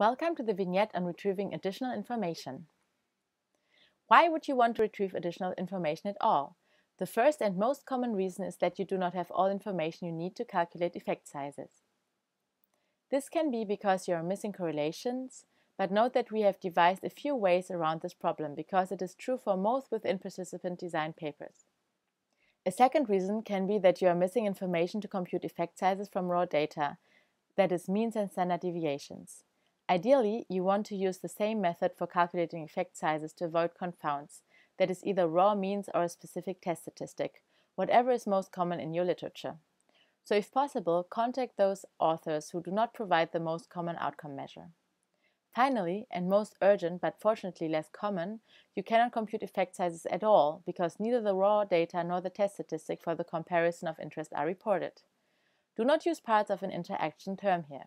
Welcome to the vignette on retrieving additional information. Why would you want to retrieve additional information at all? The first and most common reason is that you do not have all information you need to calculate effect sizes. This can be because you are missing correlations, but note that we have devised a few ways around this problem because it is true for most within participant design papers. A second reason can be that you are missing information to compute effect sizes from raw data, that is means and standard deviations. Ideally, you want to use the same method for calculating effect sizes to avoid confounds, that is either raw means or a specific test statistic, whatever is most common in your literature. So if possible, contact those authors who do not provide the most common outcome measure. Finally, and most urgent but fortunately less common, you cannot compute effect sizes at all because neither the raw data nor the test statistic for the comparison of interest are reported. Do not use parts of an interaction term here.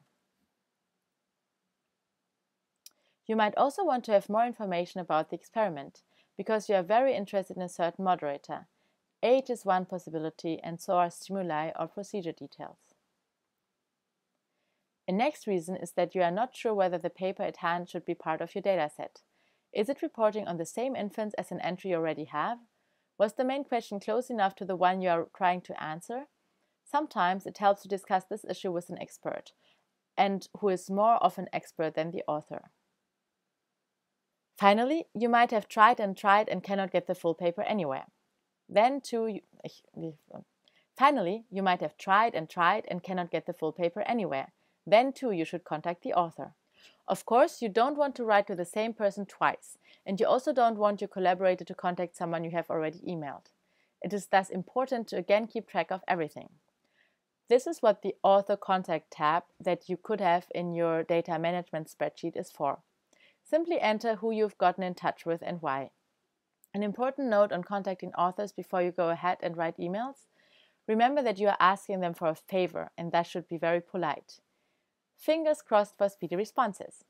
You might also want to have more information about the experiment, because you are very interested in a certain moderator. Age is one possibility, and so are stimuli or procedure details. A next reason is that you are not sure whether the paper at hand should be part of your dataset. Is it reporting on the same infants as an entry you already have? Was the main question close enough to the one you are trying to answer? Sometimes it helps to discuss this issue with an expert, and who is more of an expert than the author. Finally, you might have tried and tried and cannot get the full paper anywhere. Then too, you, um, finally, you might have tried and tried and cannot get the full paper anywhere. Then too, you should contact the author. Of course, you don't want to write to the same person twice, and you also don't want your collaborator to contact someone you have already emailed. It is thus important to again keep track of everything. This is what the author contact tab that you could have in your data management spreadsheet is for. Simply enter who you've gotten in touch with and why. An important note on contacting authors before you go ahead and write emails remember that you are asking them for a favor and that should be very polite. Fingers crossed for speedy responses.